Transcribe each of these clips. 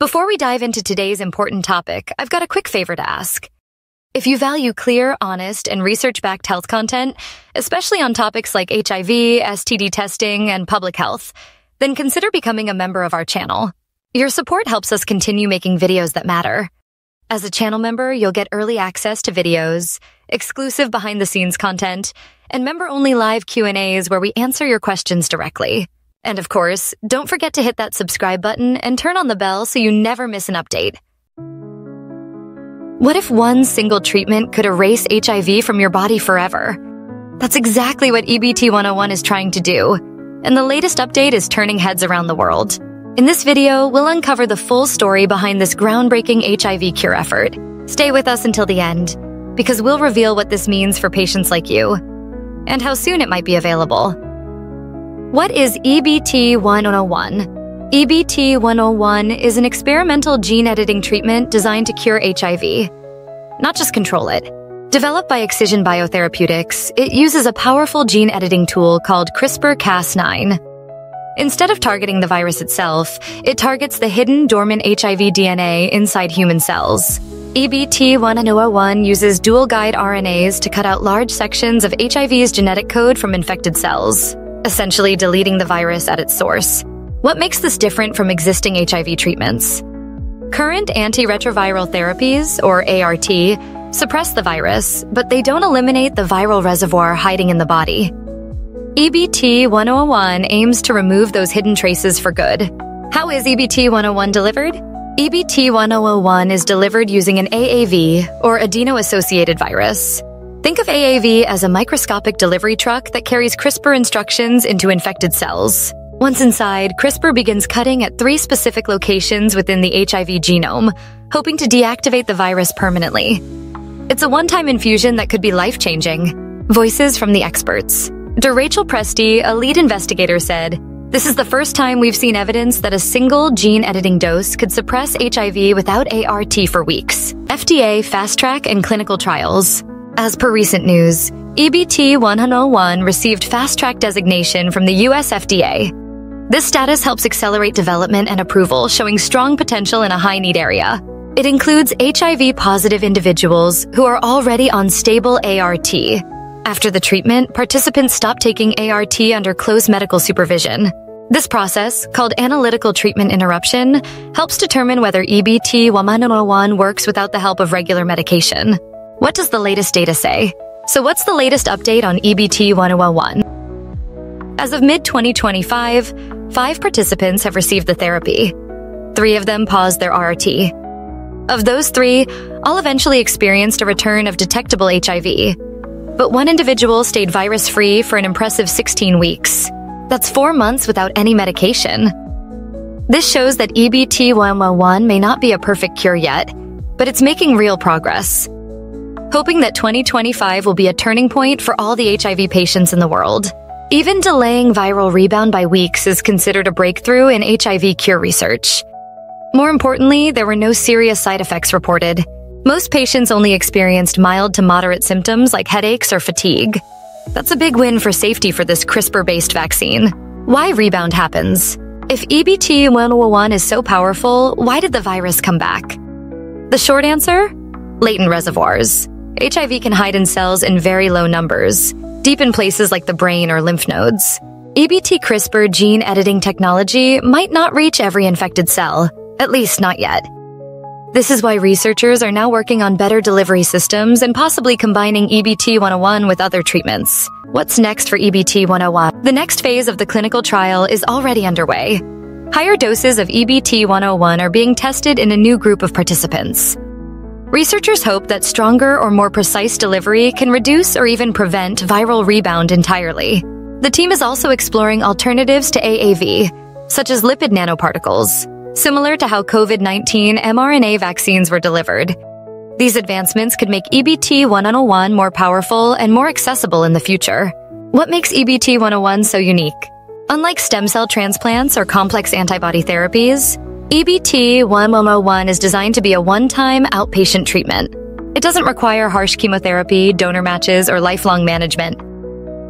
Before we dive into today's important topic, I've got a quick favor to ask. If you value clear, honest, and research backed health content, especially on topics like HIV, STD testing, and public health, then consider becoming a member of our channel. Your support helps us continue making videos that matter. As a channel member, you'll get early access to videos, exclusive behind the scenes content, and member only live Q&As where we answer your questions directly. And of course, don't forget to hit that subscribe button and turn on the bell so you never miss an update. What if one single treatment could erase HIV from your body forever? That's exactly what EBT 101 is trying to do. And the latest update is turning heads around the world. In this video, we'll uncover the full story behind this groundbreaking HIV cure effort. Stay with us until the end, because we'll reveal what this means for patients like you and how soon it might be available. What is EBT 101? EBT 101 is an experimental gene editing treatment designed to cure HIV, not just control it. Developed by Excision Biotherapeutics, it uses a powerful gene editing tool called CRISPR-Cas9. Instead of targeting the virus itself, it targets the hidden dormant HIV DNA inside human cells. EBT-101 uses dual guide RNAs to cut out large sections of HIV's genetic code from infected cells, essentially deleting the virus at its source. What makes this different from existing HIV treatments? Current antiretroviral therapies, or ART, suppress the virus, but they don't eliminate the viral reservoir hiding in the body. EBT 101 aims to remove those hidden traces for good. How is EBT 101 delivered? EBT 101 is delivered using an AAV, or adeno-associated virus. Think of AAV as a microscopic delivery truck that carries CRISPR instructions into infected cells. Once inside, CRISPR begins cutting at three specific locations within the HIV genome, hoping to deactivate the virus permanently. It's a one-time infusion that could be life-changing. Voices from the experts. Dr. Rachel Presti, a lead investigator, said, This is the first time we've seen evidence that a single gene editing dose could suppress HIV without ART for weeks. FDA Fast Track and Clinical Trials. As per recent news, EBT 101 received Fast Track designation from the US FDA. This status helps accelerate development and approval, showing strong potential in a high need area. It includes HIV positive individuals who are already on stable ART. After the treatment, participants stop taking ART under close medical supervision. This process, called analytical treatment interruption, helps determine whether EBT 101 works without the help of regular medication. What does the latest data say? So what's the latest update on EBT 101? As of mid-2025, five participants have received the therapy. Three of them paused their ART. Of those three, all eventually experienced a return of detectable HIV. But one individual stayed virus-free for an impressive 16 weeks. That's four months without any medication. This shows that EBT-101 may not be a perfect cure yet, but it's making real progress. Hoping that 2025 will be a turning point for all the HIV patients in the world. Even delaying viral rebound by weeks is considered a breakthrough in HIV cure research. More importantly, there were no serious side effects reported. Most patients only experienced mild to moderate symptoms like headaches or fatigue. That's a big win for safety for this CRISPR-based vaccine. Why rebound happens? If EBT-101 is so powerful, why did the virus come back? The short answer? Latent reservoirs. HIV can hide in cells in very low numbers, deep in places like the brain or lymph nodes. EBT CRISPR gene editing technology might not reach every infected cell, at least not yet. This is why researchers are now working on better delivery systems and possibly combining EBT 101 with other treatments. What's next for EBT 101? The next phase of the clinical trial is already underway. Higher doses of EBT 101 are being tested in a new group of participants. Researchers hope that stronger or more precise delivery can reduce or even prevent viral rebound entirely. The team is also exploring alternatives to AAV, such as lipid nanoparticles, similar to how COVID-19 mRNA vaccines were delivered. These advancements could make EBT 101 more powerful and more accessible in the future. What makes EBT 101 so unique? Unlike stem cell transplants or complex antibody therapies, EBT 101 is designed to be a one-time outpatient treatment. It doesn't require harsh chemotherapy, donor matches, or lifelong management.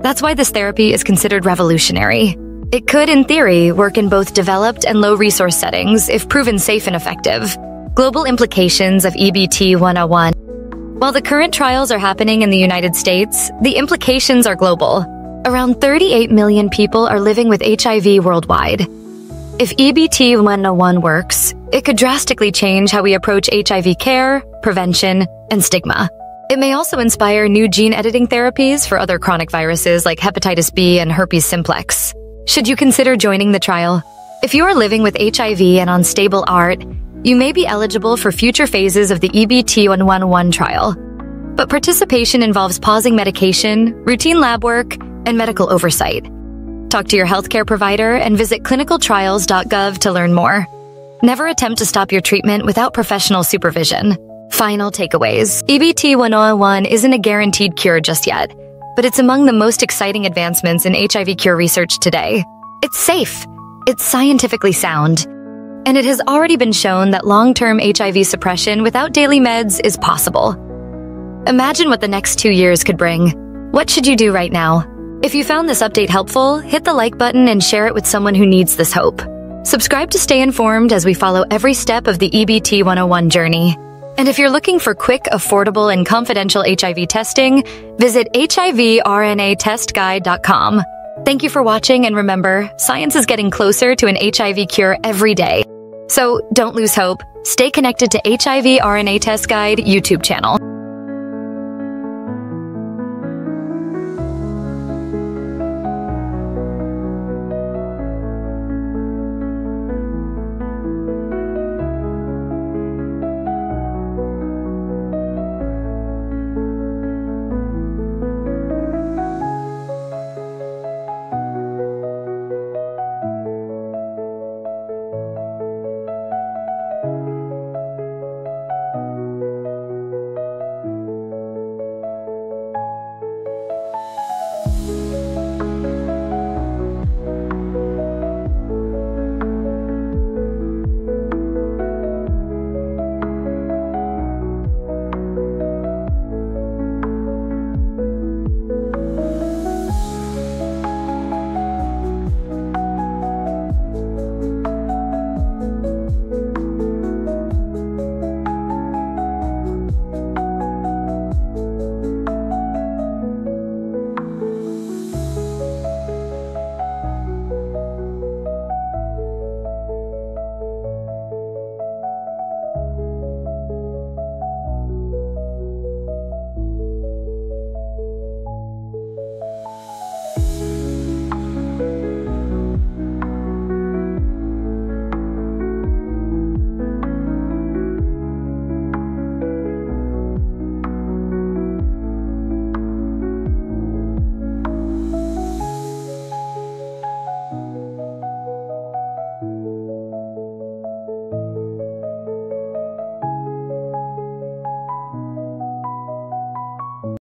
That's why this therapy is considered revolutionary. It could, in theory, work in both developed and low resource settings if proven safe and effective. Global implications of EBT 101. While the current trials are happening in the United States, the implications are global. Around 38 million people are living with HIV worldwide. If EBT 101 works, it could drastically change how we approach HIV care, prevention, and stigma. It may also inspire new gene editing therapies for other chronic viruses like hepatitis B and herpes simplex. Should you consider joining the trial? If you are living with HIV and on stable ART, you may be eligible for future phases of the EBT 101 trial. But participation involves pausing medication, routine lab work, and medical oversight. Talk to your healthcare provider and visit clinicaltrials.gov to learn more. Never attempt to stop your treatment without professional supervision. Final takeaways. EBT 101 isn't a guaranteed cure just yet, but it's among the most exciting advancements in HIV cure research today. It's safe, it's scientifically sound, and it has already been shown that long-term HIV suppression without daily meds is possible. Imagine what the next two years could bring. What should you do right now? If you found this update helpful, hit the like button and share it with someone who needs this hope. Subscribe to stay informed as we follow every step of the EBT 101 journey. And if you're looking for quick, affordable, and confidential HIV testing, visit HIVRNATestguide.com. Thank you for watching, and remember, science is getting closer to an HIV cure every day. So don't lose hope. Stay connected to HIV RNA Test Guide YouTube channel.